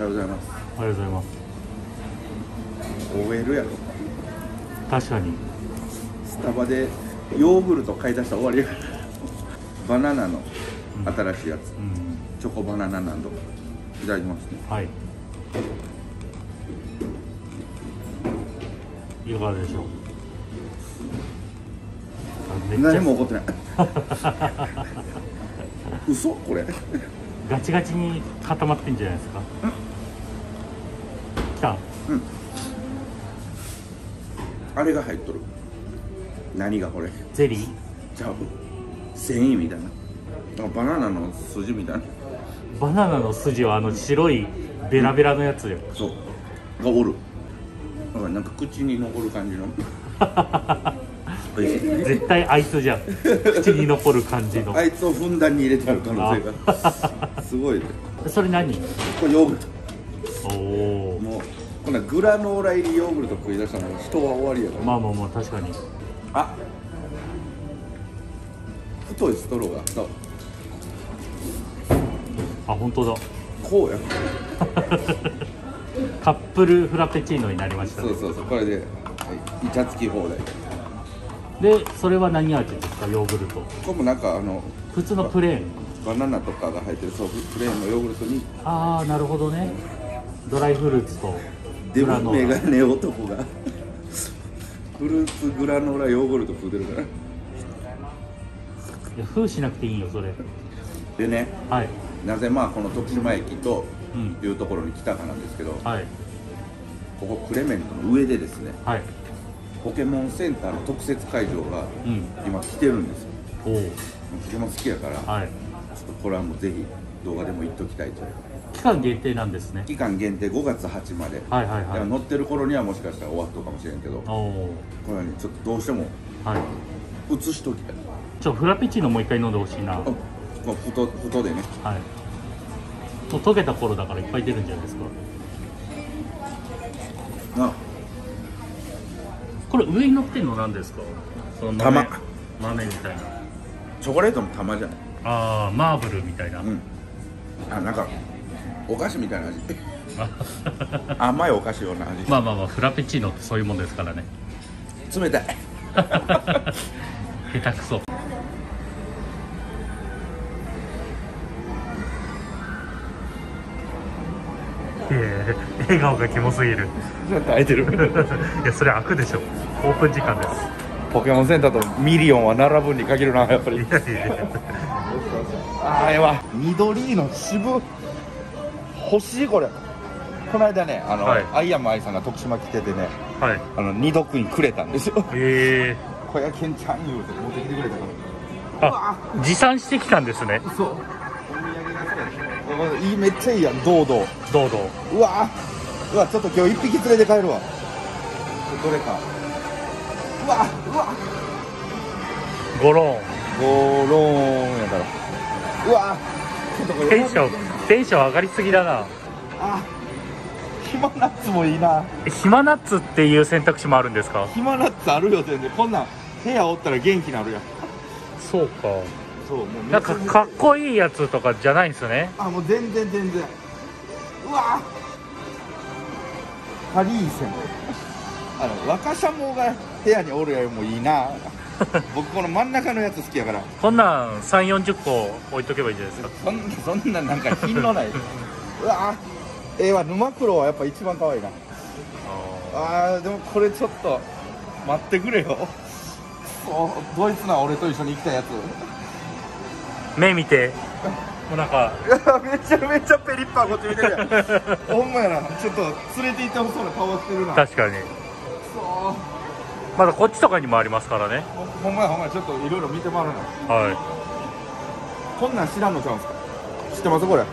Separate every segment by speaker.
Speaker 1: おはようございます。
Speaker 2: おはようございます。
Speaker 1: OL やろ。
Speaker 2: 確かに。
Speaker 1: スタバでヨーグルト買い出したら終わりや バナナの新しいやつ、
Speaker 2: うん
Speaker 1: チョコバナナナンドいただきますね。
Speaker 2: はい。いかがでしょう。
Speaker 1: 何も起こってない。嘘これ。
Speaker 2: ガチガチに固まってんじゃないですか来た
Speaker 1: あれが入っとる。何がこれ？
Speaker 2: ゼリー。
Speaker 1: ちゃう。繊維みたいな。バナナの筋みたいな。
Speaker 2: バナナの筋はあの白いベラベラのやつよ。
Speaker 1: そう。がおる。だからなんか口に残る感じの。
Speaker 2: 絶対あいつじゃん。口に残る感じの。
Speaker 1: あいつをふんだんに入れてある可能性が。すごいね。
Speaker 2: それ何？
Speaker 1: これヨーグルトもうこんなグラノーラ入りヨーグルト食い出したらもう人は終わりやから、
Speaker 2: まあまあまあ確かに。
Speaker 1: あ。太いストローが。そう。
Speaker 2: あ本当だ。
Speaker 1: こうや。
Speaker 2: カップルフラペチーノになりましたね。
Speaker 1: そうそうそう。これで、はい、イチャつき放題。
Speaker 2: でそれは何味ですかヨーグルト。
Speaker 1: これもなんかあの
Speaker 2: 普通のプレーン。
Speaker 1: バナナとかが入ってるそうプレーンのヨーグルトに。
Speaker 2: ああなるほどねドライフルーツと
Speaker 1: デブ
Speaker 2: グラノーラ。
Speaker 1: メガネ男が。フルーツグラノーラヨーグルト食うてるから。
Speaker 2: いや封しなくていいよそれ。
Speaker 1: でね
Speaker 2: はい。
Speaker 1: なぜまあこの徳島駅と
Speaker 2: うん。
Speaker 1: いうところに来たかなんですけど、
Speaker 2: はい。
Speaker 1: ここクレメントの上でですね
Speaker 2: はい。
Speaker 1: ポケモンセンターの特設会場が
Speaker 2: うん。
Speaker 1: 今来てるんですよ。
Speaker 2: おお
Speaker 1: ポケモン好きやから、
Speaker 2: はい。
Speaker 1: ちょっとこれはもうぜひ動画でも言っときたいと
Speaker 2: 期間限定なんですね。
Speaker 1: 期間限定5月8まで、
Speaker 2: はいはいはい。
Speaker 1: 乗ってる頃にはもしかしたら終わっとるかもしれんけどこれはねちょっとどうしても
Speaker 2: はい。
Speaker 1: 映しときたい。
Speaker 2: ちょフラペチーノもう一回飲んでほしいな。
Speaker 1: あこの太太でね。
Speaker 2: はい。もう溶けた頃だからいっぱい出るんじゃないですか。
Speaker 1: あ
Speaker 2: これ上に乗ってんの何ですか？その
Speaker 1: 玉。
Speaker 2: 豆豆みたいな。
Speaker 1: チョコレートの玉じゃない。
Speaker 2: ああマーブルみたいな、
Speaker 1: うん。あなんかお菓子みたいな味。甘いお菓子ような味、
Speaker 2: まあまあまあフラペチーノってそういうもんですからね。
Speaker 1: 冷たい。
Speaker 2: 下手くそ。いやいや笑顔がキモすぎる。
Speaker 1: 耐えてる。
Speaker 2: いやそれ開くでしょ。オープン時間です。
Speaker 1: ポケモンセンターとミリオンは並ぶに限るなやっぱり。
Speaker 2: いやいやいや。
Speaker 1: ああええわ緑の渋欲しいこれ。この間ねあの、
Speaker 2: はい。
Speaker 1: アイアムアイさんが徳島来ててね
Speaker 2: はい。
Speaker 1: あの二度くんくれたんですよ。
Speaker 2: え
Speaker 1: 小屋けんちゃん言うて持ってきてくれたか
Speaker 2: ー、あ持参してきたんですね。
Speaker 1: らそう。お土産がそうやいいめっちゃいいやん。堂々。
Speaker 2: どうぞ
Speaker 1: うわうわちょっと今日一匹連れて帰るわ。どれか。うわうわ
Speaker 2: ゴロ
Speaker 1: ゴローンやから。うわ
Speaker 2: テンションテンション上がりすぎだな。
Speaker 1: あ暇ナッツもいいな。
Speaker 2: え暇ナッツっていう選択肢もあるんですか？
Speaker 1: 暇ナッツあるよ全然。こんなん部屋おったら元気なるやん。
Speaker 2: そうか。
Speaker 1: そうもう
Speaker 2: なんかかっこいいやつとかじゃないんですね？
Speaker 1: あもう全然全然。うわハリーセン。あの若シャモが部屋におるやもいいな 僕この真ん中のやつ好きやから。
Speaker 2: こんなん3 4 0個置いとけばいいじゃないですか？
Speaker 1: そんなそんななんか品のない。うわええわ沼黒はやっぱ一番可愛いな。あー。でもこれちょっと待ってくれよ。そうドイツな俺と一緒に行きたいやつ。
Speaker 2: 目見て。もうなんか。
Speaker 1: い やめちゃめちゃペリッパーこっち見てるやん。ほんまやな。ちょっと連れて行ってほしそうな顔してるな。
Speaker 2: 確かに。
Speaker 1: そう
Speaker 2: まだこっちとかにもありますからね。
Speaker 1: ほほんまやほんまやちょっといろいろ見て回るな
Speaker 2: は
Speaker 1: こんなん知らんのちゃうんすか？知ってます？これ。
Speaker 2: い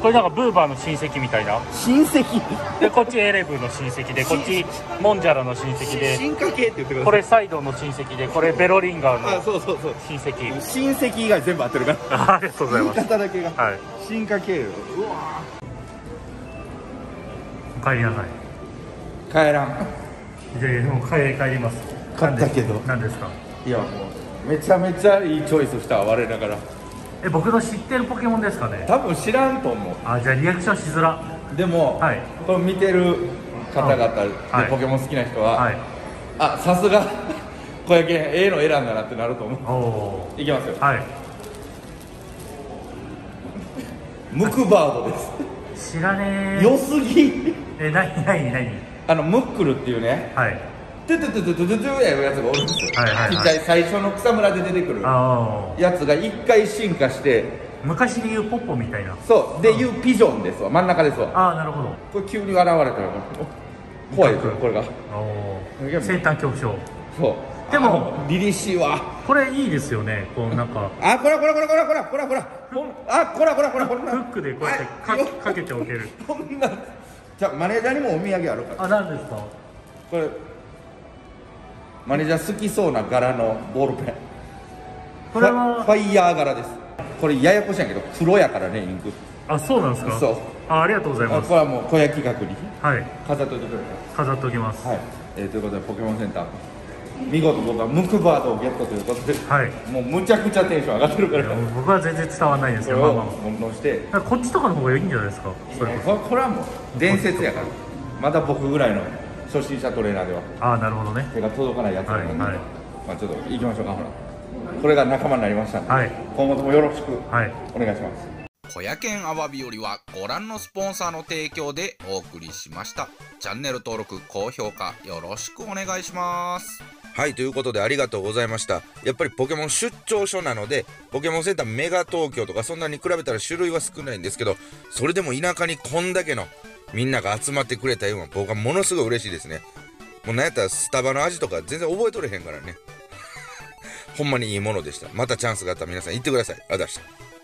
Speaker 2: これなんかブーバーの親戚みたいな。
Speaker 1: 親戚？
Speaker 2: でこっちエレブの親戚でこっちモンジャラの親戚で。
Speaker 1: 進化系って言ってください。
Speaker 2: これサイドの親戚でこれベロリンガー
Speaker 1: あ
Speaker 2: の
Speaker 1: そうそうそう。
Speaker 2: 親戚。
Speaker 1: 親戚以外全部合ってるから。
Speaker 2: あ ありがとうござい
Speaker 1: 言い
Speaker 2: ます
Speaker 1: 方だけが。
Speaker 2: はい。
Speaker 1: 進化系よ。うわ
Speaker 2: 帰りなさい。
Speaker 1: 帰らん
Speaker 2: いやいやもう帰帰ります。
Speaker 1: 買ったけど。
Speaker 2: 何ですか？
Speaker 1: いやもうめちゃめちゃいいチョイスしたわ我ながら。
Speaker 2: え僕の知ってるポケモンですかね？
Speaker 1: 多分知らんと思う。
Speaker 2: あじゃあリアクションしづら。
Speaker 1: でも、
Speaker 2: はい
Speaker 1: これ見てる方々で、
Speaker 2: はい。
Speaker 1: ポケモン好きな人は、
Speaker 2: はい。
Speaker 1: あさすが。小焼けええの選んだなってなると思う。いきますよ。
Speaker 2: ーはい。
Speaker 1: ムクバードです。
Speaker 2: 知らねえ
Speaker 1: 良すぎ。
Speaker 2: え何何何
Speaker 1: あのムックルっていうね。
Speaker 2: はい。
Speaker 1: トゥトゥトゥトゥトゥトゥトゥやるやつがおるんですよ、
Speaker 2: はいはいはい。
Speaker 1: ちっちゃい最初の草むらで出てくる。
Speaker 2: ああ
Speaker 1: やつが一回進化して。
Speaker 2: 昔で言うポッポみたいな。
Speaker 1: そう。でいうピジョンですわ。真ん中ですわ。
Speaker 2: ああなるほど。
Speaker 1: これ急に現れたら怖いですよこれが。
Speaker 2: 先端恐怖症。
Speaker 1: そう。
Speaker 2: でも
Speaker 1: あ凛々しいわ。
Speaker 2: これいいですよね。こうなんか。
Speaker 1: あこらこらこらこらこらこらこら。あこらこらこらこんな
Speaker 2: フックでこうやってか
Speaker 1: はい
Speaker 2: かけておける。
Speaker 1: こんなじゃあマネージャーにもお土産あるか？ら
Speaker 2: あ何ですか？
Speaker 1: これマネージャー好きそうな柄のボールペン。
Speaker 2: これは？
Speaker 1: ファイヤー柄です。これややこしいんやけど黒やからねインク。
Speaker 2: あそうなんですか？
Speaker 1: そう。
Speaker 2: あありがとうございます。
Speaker 1: あこれはもう小焼き額に
Speaker 2: はい。
Speaker 1: 飾っといてくれ。
Speaker 2: 飾っておきます。
Speaker 1: はい、えーということでポケモンセンター見事僕はムクバードをゲットということで
Speaker 2: はい。
Speaker 1: もうむちゃくちゃテンション上がってるから。
Speaker 2: 僕は全然伝わらないんです
Speaker 1: それを
Speaker 2: けどまあまあ
Speaker 1: 乗して
Speaker 2: こっちとかの方がいいんじゃないですかそれこ
Speaker 1: これはもう伝説やからまだ僕ぐらいの初心者トレーナーでは
Speaker 2: そああなるほどね
Speaker 1: 手が届かないやつなので、
Speaker 2: はいはい
Speaker 1: まあちょっと行きましょうかほらこれが仲間になりましたんで、
Speaker 2: はい
Speaker 1: 今後ともよろしく
Speaker 2: はい
Speaker 1: お願いします
Speaker 3: 小屋県アワビよりはご覧のスポンサーの提供でお送りしましたチャンネル登録高評価よろしくお願いします
Speaker 4: はい、ということでありがとうございました。やっぱりポケモン出張所なので、ポケモンセンターメガ東京とかそんなに比べたら種類は少ないんですけど、それでも田舎にこんだけのみんなが集まってくれたような僕はものすごい嬉しいですね。もうなんやったらスタバの味とか全然覚えとれへんからね。ほんまにいいものでした。またチャンスがあったら皆さん行ってください。ありがとうございました。